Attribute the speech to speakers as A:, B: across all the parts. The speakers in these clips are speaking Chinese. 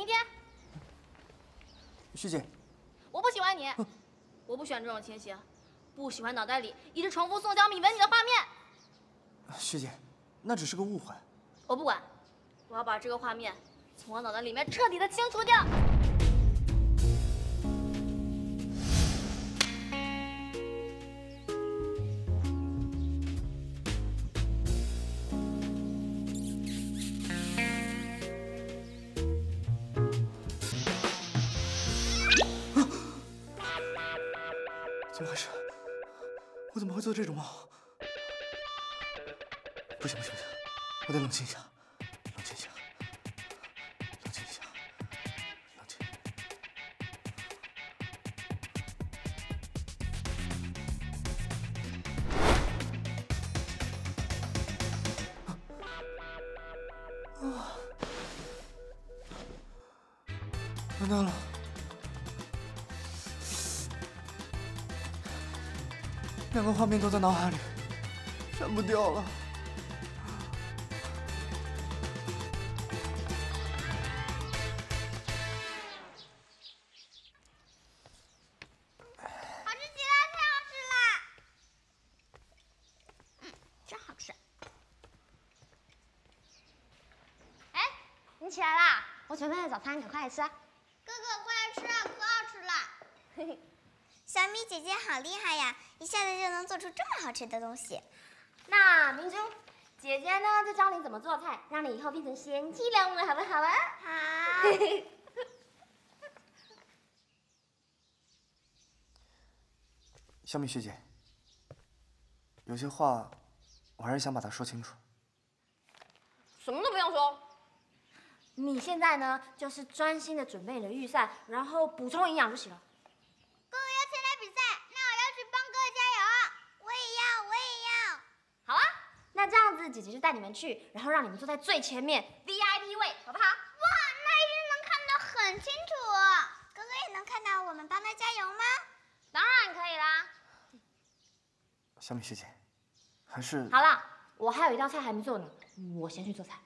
A: 明天。
B: 徐姐，
A: 我不喜欢你，我不喜欢这种情形，不喜欢脑袋里一直重复宋小米吻你的画面。
B: 徐姐，那只是个误会。
A: 我不管，我要把这个画面从我脑袋里面彻底的清除掉。
B: 做这种梦？不行不行不行，我得冷静一下，冷静一下，冷静一下，冷静。啊！完蛋了！两个画面都在脑海里，删不掉了。
C: 好吃极了，太好吃了！真好吃。
D: 哎，你起来啦！我准备了早餐，赶快来吃！
C: 哥哥，快来吃啊，可好吃了！嘿嘿，小米姐姐好厉害呀，一下子就能做出这么好吃的东西。
D: 那明珠，姐姐呢就教你怎么做菜，让你以后变成贤妻良母，好不好啊？
C: 好。
B: 小米学姐，有些话我还是想把它说清楚。
A: 什么都不用说，
D: 你现在呢就是专心的准备你的预赛，然后补充营养就行了。
C: 哥哥要参加比赛，那我要去帮哥哥加油。我也要，我也要。
D: 好啊，那姐姐就带你们去，然后让你们坐在最前面 VIP 位，好不好？
C: 哇，那一定能看得很清楚。哥哥也能看到我们帮他加油吗？
D: 当然可以啦。
B: 小米学姐，还是
D: 好了，我还有一道菜还没做呢，我先去做菜。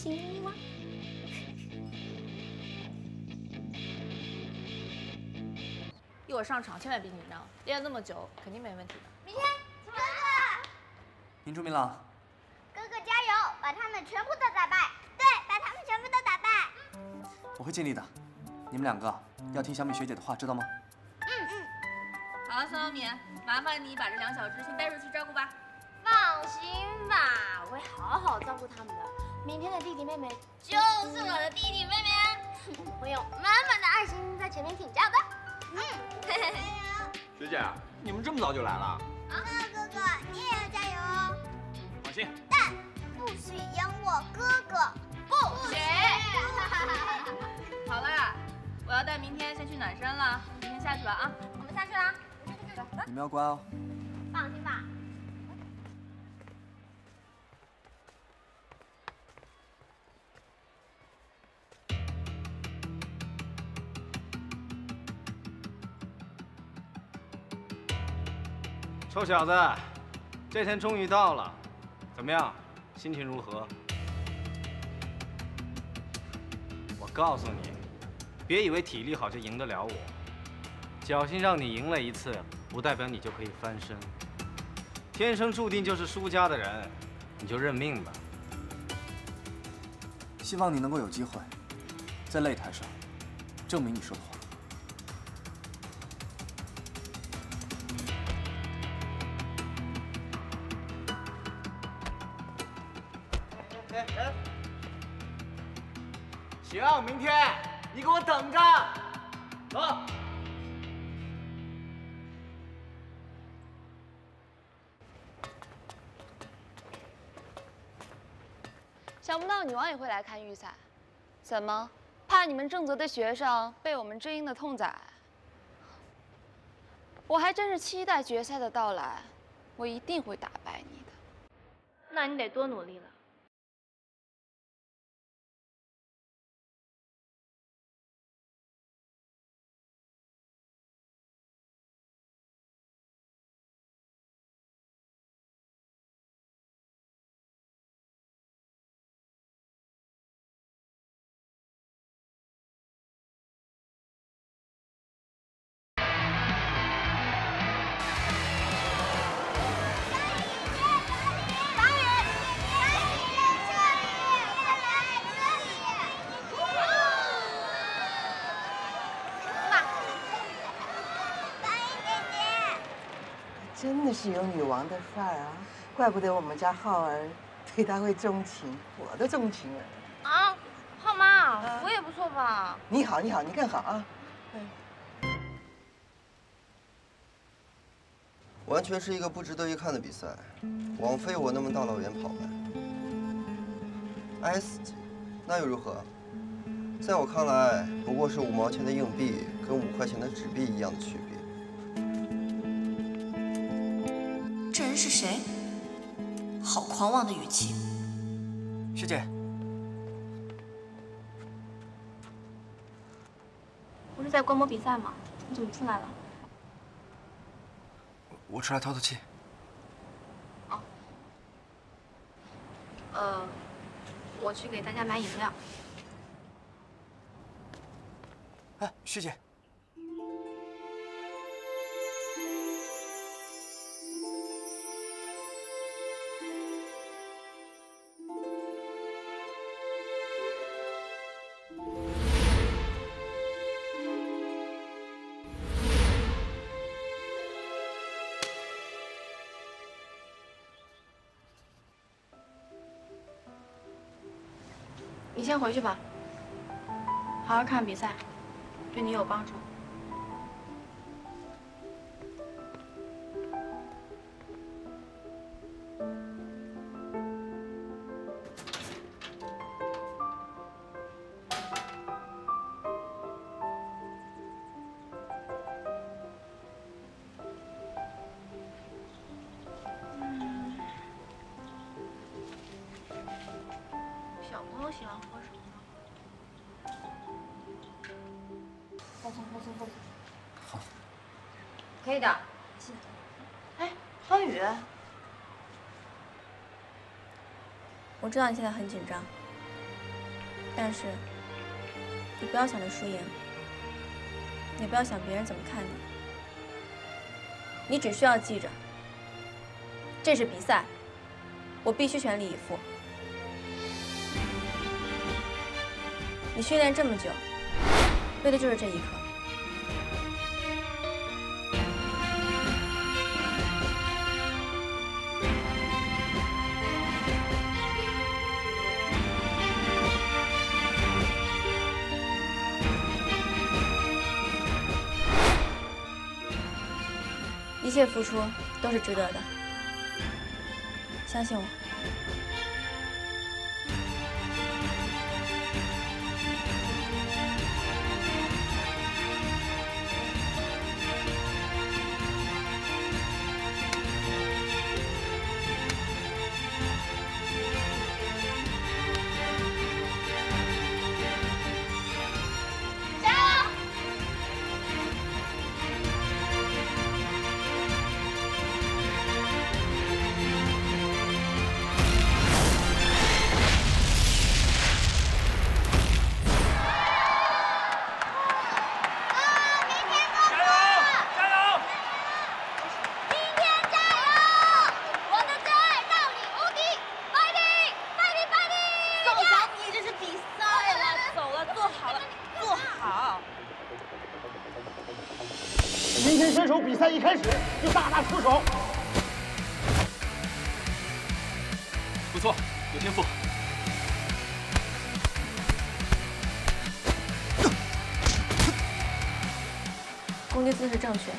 D: 煮青蛙。
A: 一会儿上场千万别紧张，练了那么久，肯定没问题的。
C: 明天，哥哥，
B: 明珠明朗，
C: 哥哥加油，把他们全部都打败。对，把他们全部都打败。
B: 我会尽力的。你们两个要听小米学姐的话，知道吗？
A: 嗯嗯好了，宋小米，麻烦你把这两小只先带出去照顾吧。
D: 放心吧，我会好好照顾他们的。明天的弟弟妹妹就是我的弟弟妹妹啊，我有满满的爱心在前面挺教的。嗯，嘿嘿嘿。
E: 学姐，你们这么早就来了？
C: 啊哥哥你也要加油哦。
E: 放心，
C: 但不许赢我哥哥。
A: 不许！好了，我要带明天先去暖身了，明天下去吧啊。
D: 我们下去啦。
B: 你们要乖哦。
E: 臭小子，这天终于到了，怎么样，心情如何？我告诉你，别以为体力好就赢得了我，侥幸让你赢了一次，不代表你就可以翻身。天生注定就是输家的人，你就认命吧。
B: 希望你能够有机会，在擂台上证明你说的话。
E: 哎，行，明天你给我等着，走。
F: 想不到女王也会来看预赛，怎么怕你们正则的学生被我们知音的痛宰？我还真是期待决赛的到来，我一定会打败你的。
A: 那你得多努力了。
G: 真的是有女王的范儿啊！怪不得我们家浩儿对她会钟情，我都钟情了。
H: 啊，浩妈，我也不错吧？
G: 你好，你好，你更好啊！
I: 完全是一个不值得一看的比赛，枉费我那么大老远跑来。挨死几，那又如何？在我看来，不过是五毛钱的硬币跟五块钱的纸币一样的区别。
J: 是谁？好狂妄的语气！
B: 师姐，
H: 不是在观摩比赛吗？你怎么出来了？
B: 我出来透透气。
H: 呃，我去给大家买饮料。
B: 哎，师姐，
H: 你先回去吧，好好看比赛，对你有帮助。小朋友可以的。哎，方宇，
J: 我知道你现在很紧张，但是你不要想着输赢，也不要想别人怎么看你，你只需要记着，这是比赛，我必须全力以赴。你训练这么久，为的就是这一刻。一切付出都是值得的，相信我。攻击姿势正确，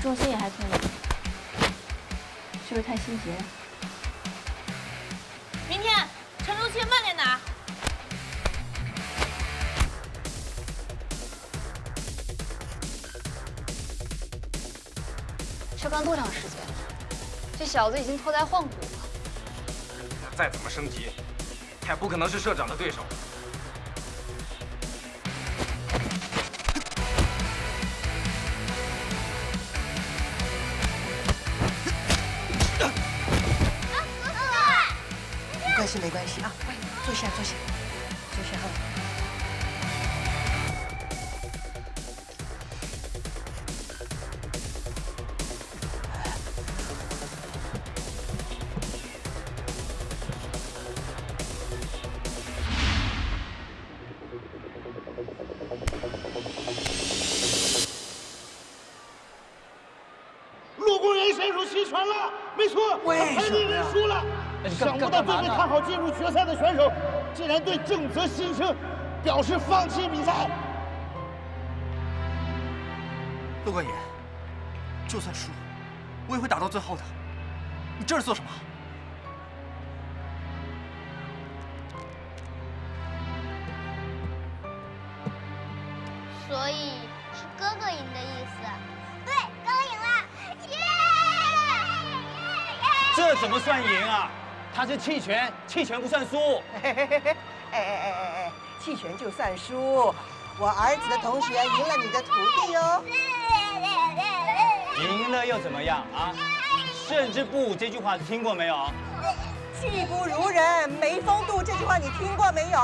J: 重心也还可以，是不是太心急了？明天沉住气，慢点打。
H: 这刚多长时间？这小子已经脱胎换骨了。
E: 他再怎么升级，他也不可能是社长的对手。
G: 没关系啊，快坐下，坐下，坐下哈。
K: 陆公园选
B: 手
K: 齐
B: 全了，没
K: 错，为输了？想不到最被看好进入决赛的选手，竟然对正则新生表示放弃比赛。
B: 陆冠言，就算输，我也会打到最后的。你这是做什么？
C: 所以是哥哥赢的意思。对，哥哥赢了，耶！
L: 这怎么算赢啊？他是弃权，弃权不算输。
G: 嘿嘿嘿嘿，哎哎哎哎哎，弃权就算输。我儿子的同学赢了你的徒弟哦。
L: 赢了又怎么样啊？胜之不武这句话听过没有？
G: 技不如人，没风度这句话你听过没有？